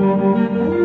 Música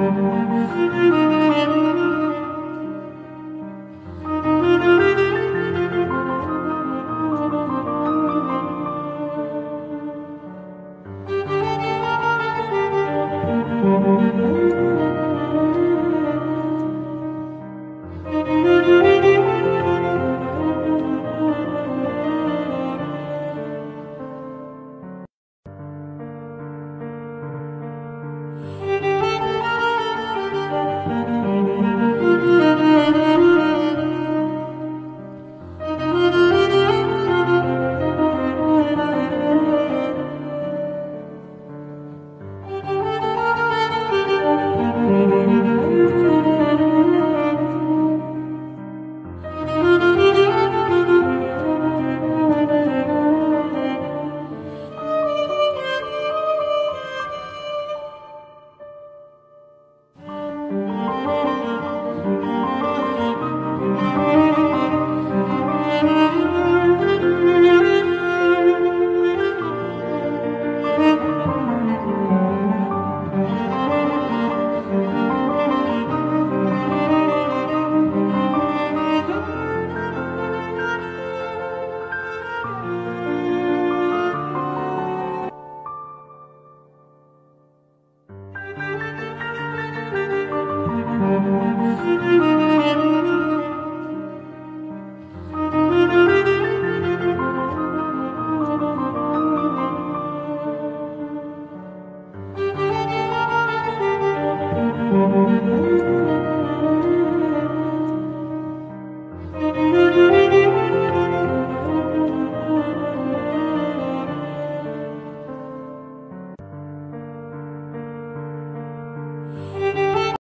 Música